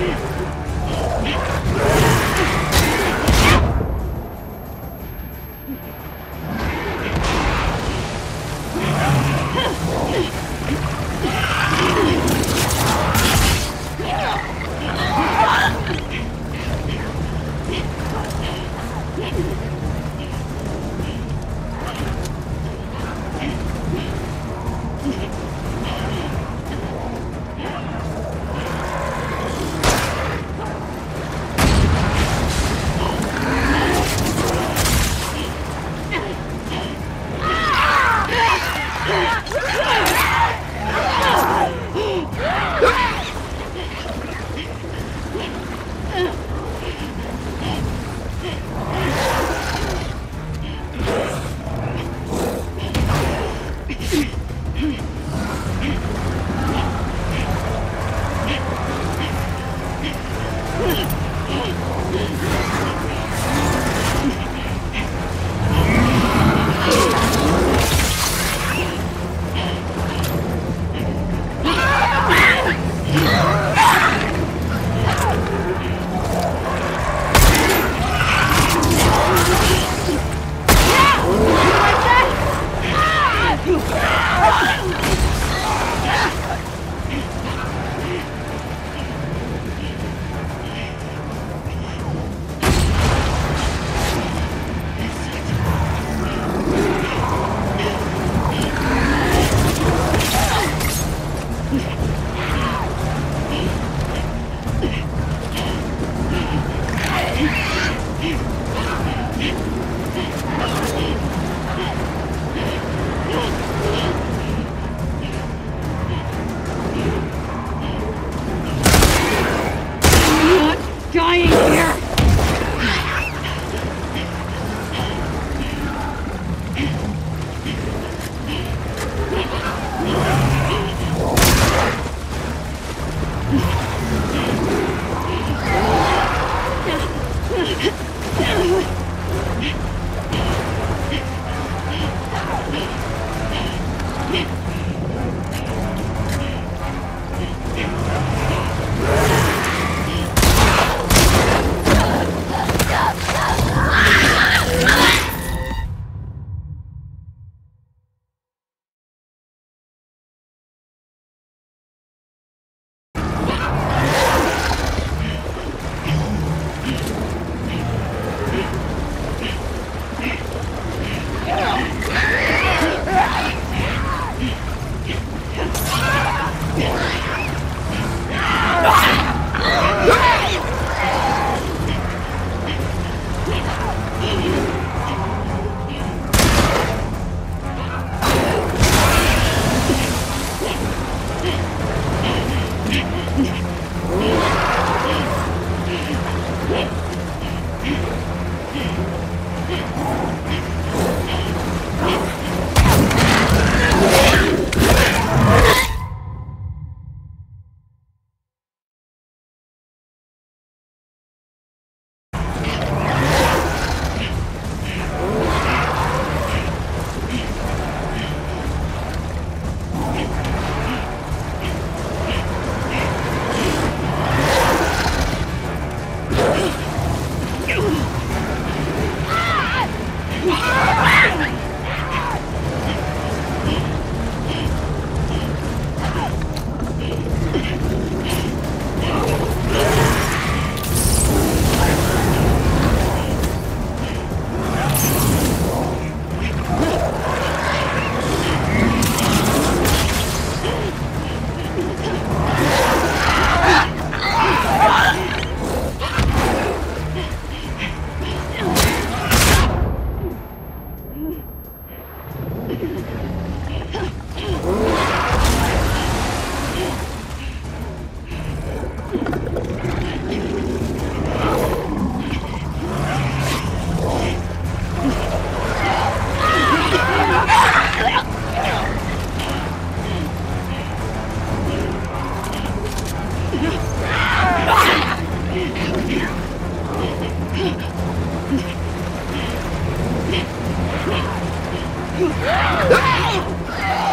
dying Hmm. Ah!